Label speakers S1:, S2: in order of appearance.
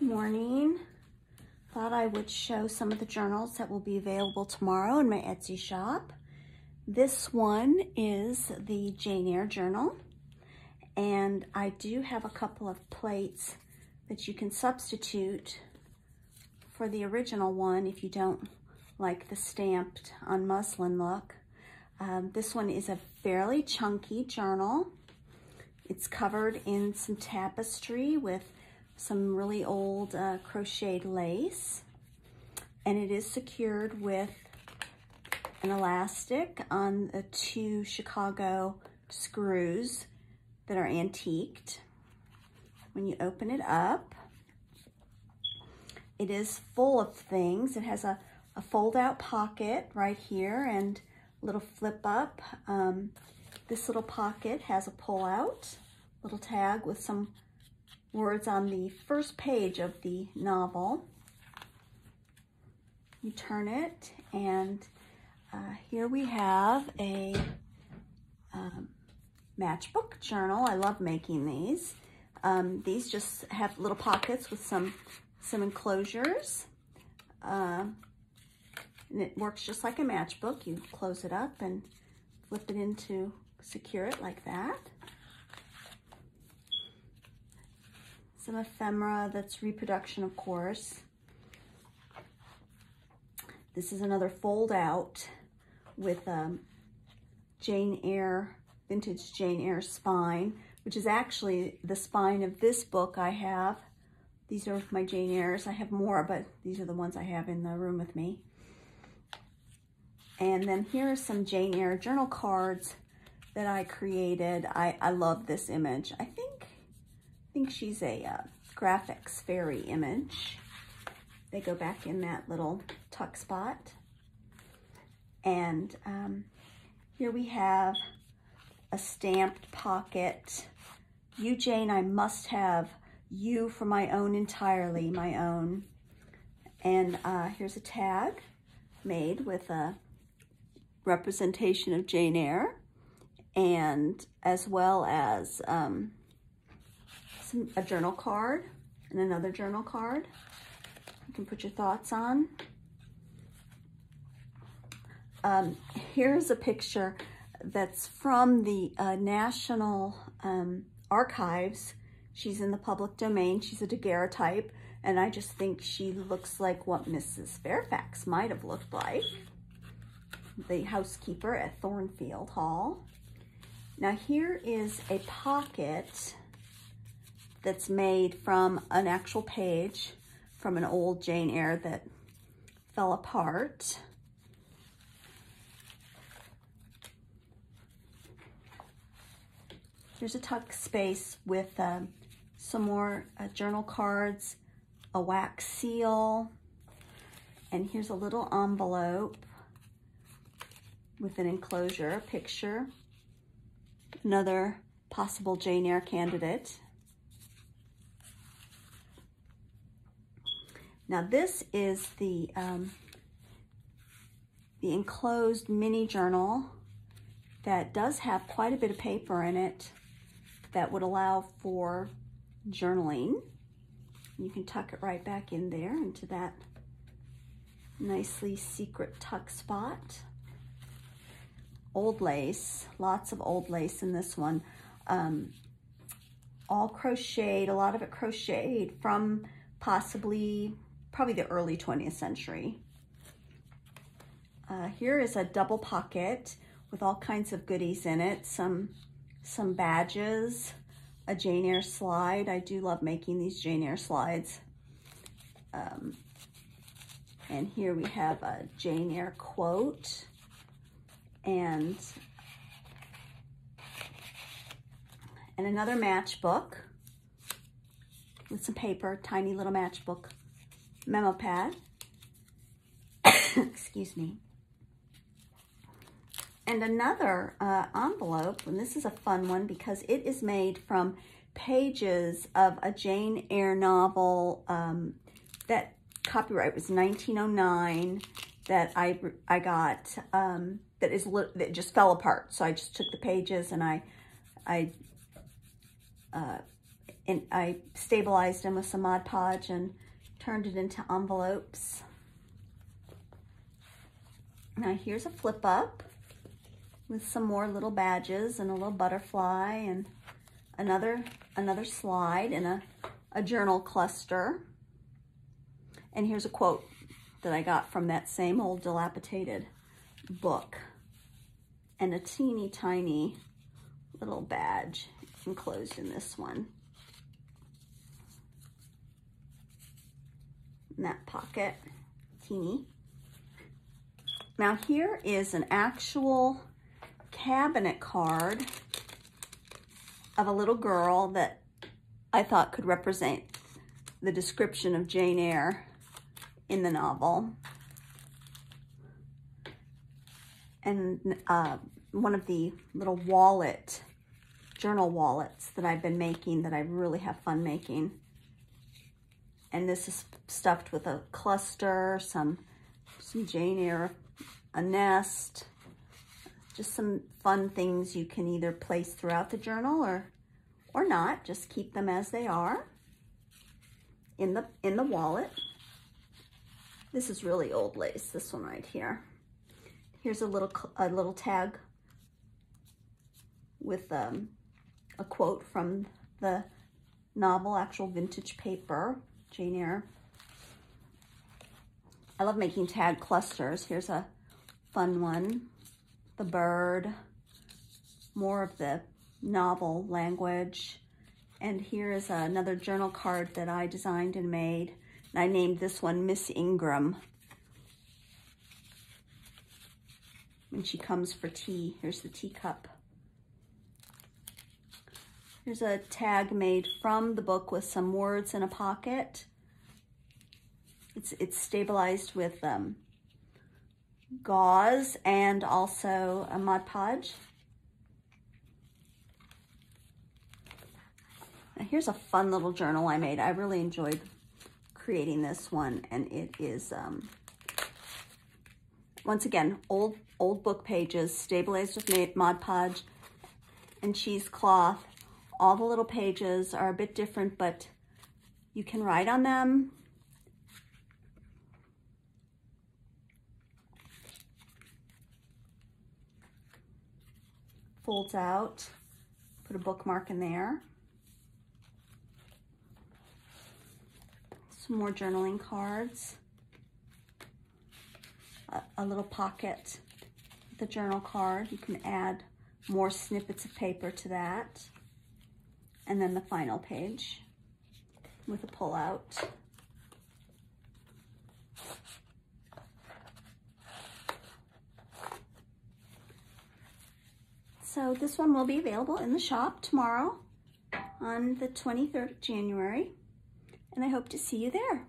S1: Good morning. Thought I would show some of the journals that will be available tomorrow in my Etsy shop. This one is the Jane Eyre journal. And I do have a couple of plates that you can substitute for the original one if you don't like the stamped on muslin look. Um, this one is a fairly chunky journal. It's covered in some tapestry with some really old uh, crocheted lace. And it is secured with an elastic on the two Chicago screws that are antiqued. When you open it up, it is full of things. It has a, a fold-out pocket right here and little flip up. Um, this little pocket has a pull-out little tag with some words on the first page of the novel. You turn it and uh, here we have a um, matchbook journal. I love making these. Um, these just have little pockets with some, some enclosures. Uh, and it works just like a matchbook. You close it up and flip it into secure it like that. Some ephemera that's reproduction, of course. This is another fold out with um, Jane Eyre, vintage Jane Eyre spine, which is actually the spine of this book I have. These are my Jane Eyres. I have more, but these are the ones I have in the room with me. And then here are some Jane Eyre journal cards that I created. I, I love this image. I think think she's a uh, graphics fairy image. They go back in that little tuck spot. And um, here we have a stamped pocket. You, Jane, I must have you for my own entirely, my own. And uh, here's a tag made with a representation of Jane Eyre and as well as um, a journal card and another journal card. You can put your thoughts on. Um, here's a picture that's from the uh, National um, Archives. She's in the public domain. She's a daguerreotype, and I just think she looks like what Mrs. Fairfax might have looked like, the housekeeper at Thornfield Hall. Now here is a pocket that's made from an actual page from an old Jane Eyre that fell apart. Here's a tuck space with um, some more uh, journal cards, a wax seal, and here's a little envelope with an enclosure, a picture, another possible Jane Eyre candidate. Now this is the, um, the enclosed mini journal that does have quite a bit of paper in it that would allow for journaling. You can tuck it right back in there into that nicely secret tuck spot. Old lace, lots of old lace in this one. Um, all crocheted, a lot of it crocheted from possibly probably the early 20th century. Uh, here is a double pocket with all kinds of goodies in it, some, some badges, a Jane Eyre slide. I do love making these Jane Eyre slides. Um, and here we have a Jane Eyre quote and, and another matchbook with some paper, tiny little matchbook memo pad. Excuse me. And another uh, envelope, and this is a fun one because it is made from pages of a Jane Eyre novel um, that copyright was 1909 that I I got um, that is that just fell apart. So I just took the pages and I I uh, in, I stabilized them with some Mod Podge and turned it into envelopes. Now here's a flip up with some more little badges and a little butterfly and another another slide and a, a journal cluster. And here's a quote that I got from that same old dilapidated book. And a teeny tiny little badge enclosed in this one. That pocket, teeny. Now here is an actual cabinet card of a little girl that I thought could represent the description of Jane Eyre in the novel. And uh, one of the little wallet, journal wallets that I've been making that I really have fun making. And this is stuffed with a cluster, some, some Jane Eyre, a nest, just some fun things you can either place throughout the journal or, or not. Just keep them as they are in the, in the wallet. This is really old lace, this one right here. Here's a little, a little tag with um, a quote from the novel, actual vintage paper, Jane Eyre. I love making tag clusters. Here's a fun one the bird, more of the novel language. And here is another journal card that I designed and made. And I named this one Miss Ingram. When she comes for tea, here's the teacup. Here's a tag made from the book with some words in a pocket. It's, it's stabilized with um, gauze and also a Mod Podge. Now here's a fun little journal I made. I really enjoyed creating this one and it is, um, once again, old, old book pages, stabilized with Mod Podge and cheesecloth. All the little pages are a bit different, but you can write on them. folds out. Put a bookmark in there. Some more journaling cards. A, a little pocket, the journal card. You can add more snippets of paper to that. And then the final page with a pull out. So this one will be available in the shop tomorrow on the 23rd of January. And I hope to see you there.